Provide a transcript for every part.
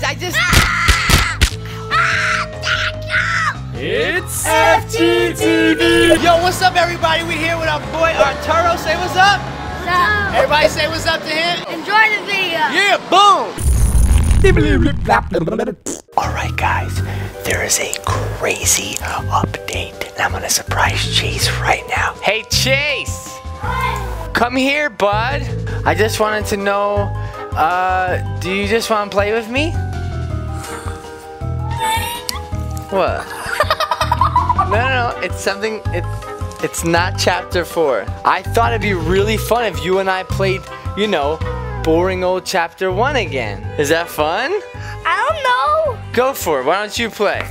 Guys, I just. It's FGTeeV. Yo, what's up, everybody? We're here with our boy Arturo. Say what's up. Everybody say what's up to him. Enjoy the video. Yeah, boom. All right, guys. There is a crazy update, and I'm gonna surprise Chase right now. Hey, Chase. Come here, bud. I just wanted to know, uh, do you just want to play with me? What? no, no, no. It's something. It's it's not chapter four. I thought it'd be really fun if you and I played, you know, boring old chapter one again. Is that fun? I don't know. Go for it. Why don't you play?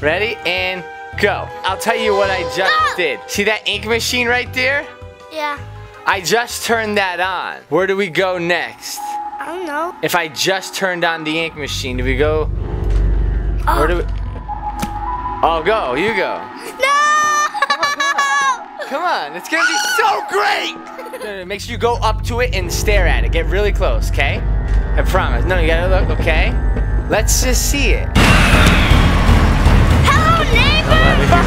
Ready and go. I'll tell you what I just Ah! did. See that ink machine right there? Yeah. I just turned that on. Where do we go next? I don't know. If I just turned on the ink machine, do we go? Where do we? Oh, go. You go. No! Come on. It's gonna be so great. No, no, Make sure you go up to it and stare at it. Get really close, okay? I promise. No, you gotta look, okay? Let's just see it. Hello, neighbor.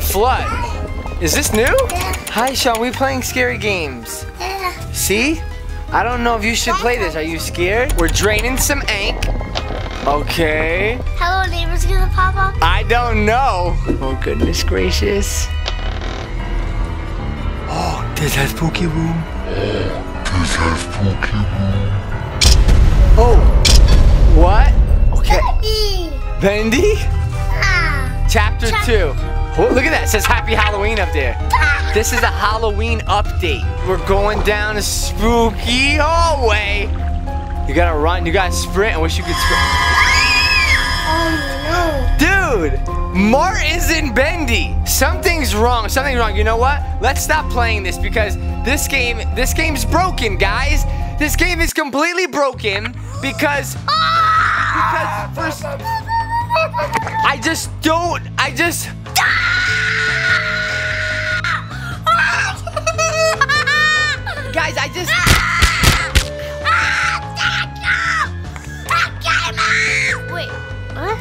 Drain flood. Is this new? Hi, Sean. We playing scary games. See? I don't know if you should play this. Are you scared? We're draining some ink. Okay. Hello neighbor's gonna pop up. I don't know. Oh, goodness gracious. Oh, this has spooky room. Oh, what? Okay. Bendy? Ah. Chapter Chap- 2. Oh, look at that. It says Happy Halloween up there. This is a Halloween update. We're going down a spooky hallway. You gotta run. You gotta sprint. I wish you could sprint. Oh Dude, Mart isn't bendy. Something's wrong. Something's wrong. You know what? Let's stop playing this because this game, this game's broken, guys. This game is completely broken because, because I just don't. I just. Guys, I just. Wait, what?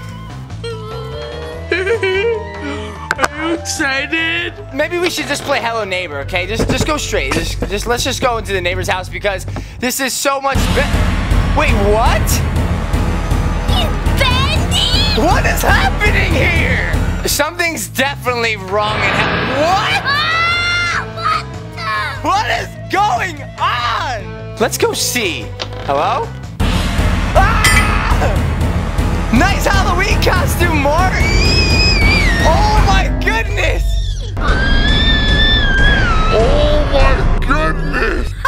Excited? Maybe we should just play Hello Neighbor, okay? Just just go straight. Just just let's just go into the neighbor's house because this is so much be- Wait, what? Bendy! What is happening here? Something's definitely wrong in he- What? Ah, what the? What is going on? Let's go see. Hello? Ah! Nice Halloween costume, Mark! Oh my goodness! Oh my goodness!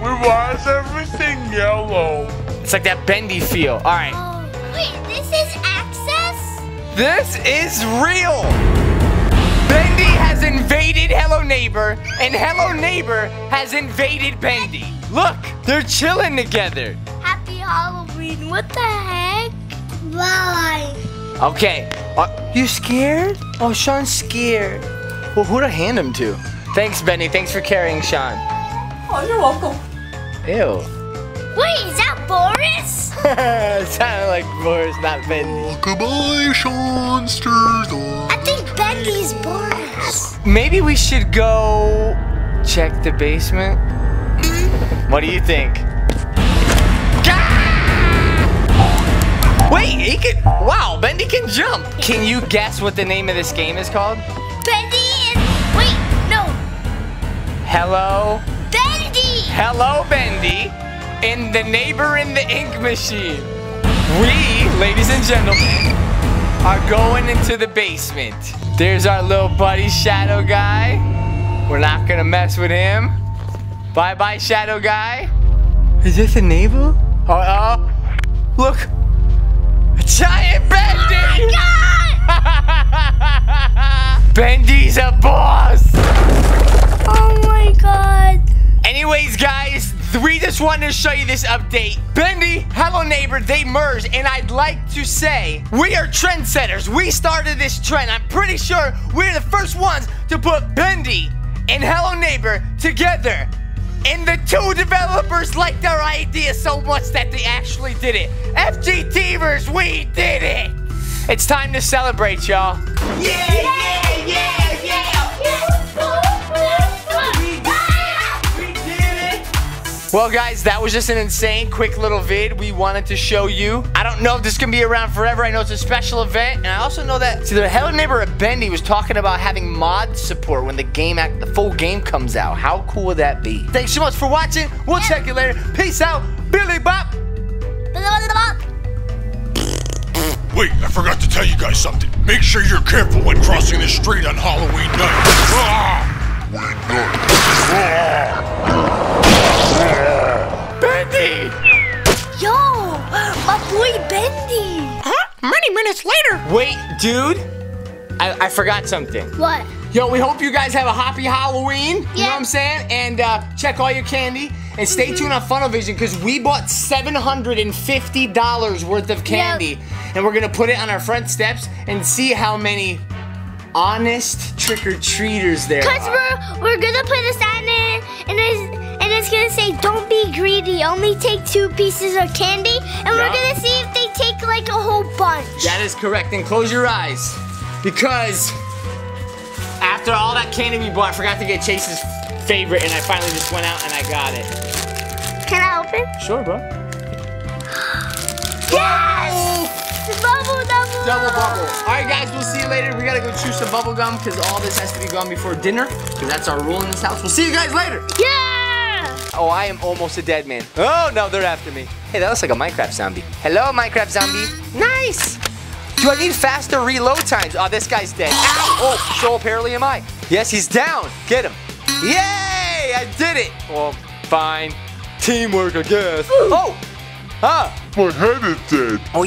Why is everything yellow? It's like that bendy feel. All right. Oh, wait, this is access? This is real! Bendy has invaded Hello Neighbor, and Hello Neighbor has invaded Bendy. Look, they're chilling together. Happy Halloween. What the heck? Bye. Okay, are you scared? Oh, Sean's scared. Well, who'd I hand him to? Thanks, Bendy. Thanks for carrying Sean. Oh, you're welcome. Ew. Wait, is that Boris? it sounded like Boris, not Bendy. Goodbye, Seansters. I think Bendy's Boris. Maybe we should go check the basement. What do you think? Wait, he can. Wow, Bendy can jump. Can you guess what the name of this game is called? Bendy is. Wait, no. Hello, Bendy! hello, Bendy, and the neighbor in the ink machine. We, ladies and gentlemen, are going into the basement. There's our little buddy Shadow Guy. We're not gonna mess with him. Bye bye, Shadow Guy. Is this a neighbor? Oh, uh, oh. Uh, look. A giant Bendy! Oh God! Bendy's a boss! Just wanted to show you this update. Bendy, Hello Neighbor, they merged, and I'd like to say we are trendsetters. We started this trend. I'm pretty sure we're the first ones to put Bendy and Hello Neighbor together. And the two developers liked our idea so much that they actually did it. FGTeeVers, we did it! It's time to celebrate, y'all. Yeah, yeah, Well, guys, that was just an insane quick little vid we wanted to show you. I don't know if this can be around forever. I know it's a special event, and I also know that see, the Hello Neighbor at Bendy was talking about having mod support when the game act the full game comes out. How cool would that be? Thanks so much for watching. We'll check you later. Peace out, Billy Bop. Wait, I forgot to tell you guys something. Make sure you're careful when crossing the street on Halloween night. Ah! Bendy. Boy Bendy. Huh? Many minutes later. Wait, dude. I, I forgot something. What? Yo, we hope you guys have a happy Halloween. You know what I'm saying? And uh, check all your candy. And stay tuned on Funnelvision because we bought $750 worth of candy. And we're going to put it on our front steps and see how many honest trick-or-treaters there Cause are. we're we're gonna put a sign in, and it's and it's gonna say, "Don't be greedy. Only take two pieces of candy." And we're gonna see if they take like a whole bunch. That is correct. And close your eyes because after all that candy we bought, I forgot to get Chase's favorite and I finally just went out and I got it. Can I open? Sure, bro. Yes! Bubble double. Double bubble. All right, guys, we'll see you later. We gotta go chew some bubble gum because all this has to be gone before dinner because that's our rule in this house. We'll see you guys later. Yeah! Oh, I am almost a dead man. Oh, no, they're after me. Hey, that looks like a Minecraft zombie. Hello, Minecraft zombie. Nice. Do I need faster reload times? Oh, this guy's dead. Ow! Oh, so apparently am I. Yes, he's down. Get him. Yay! I did it. Well, fine. Teamwork, I guess. Oh! Huh. My head is dead. Oh, yeah.